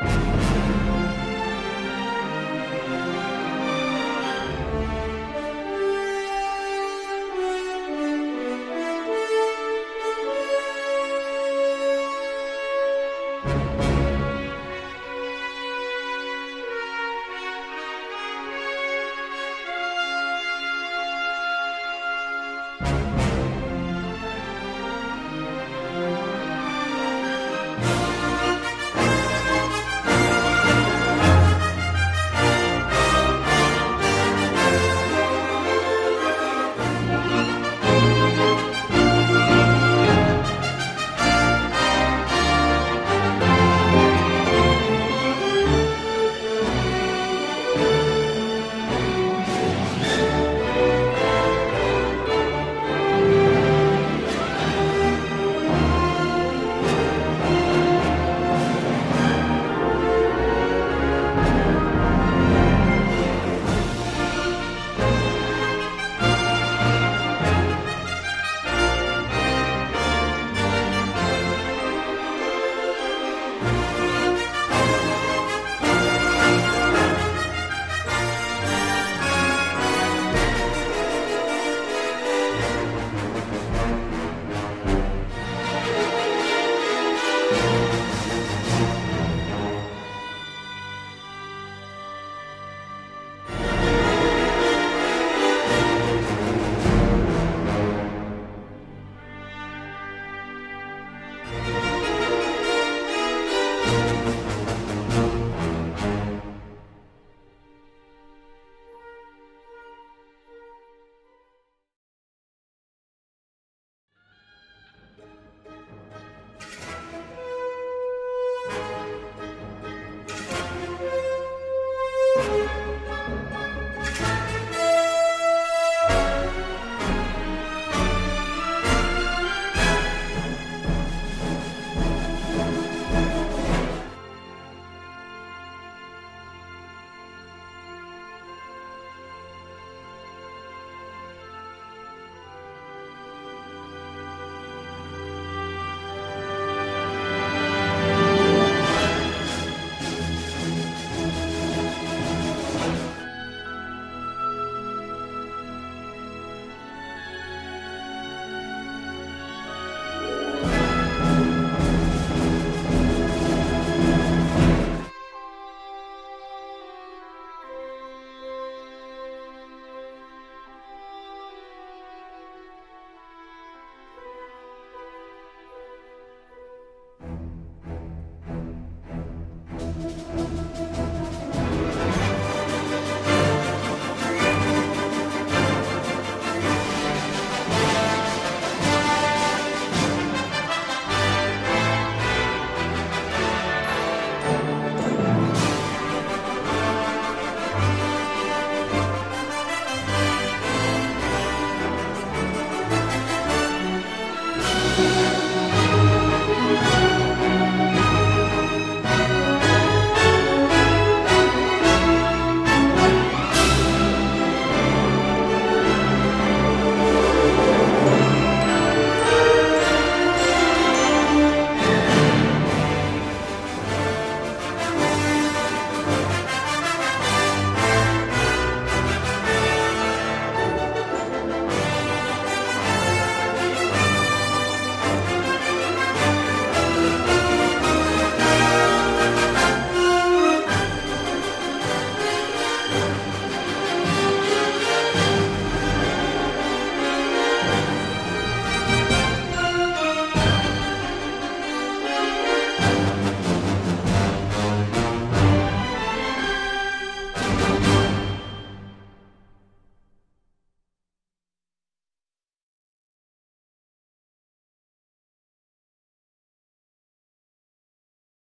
Thank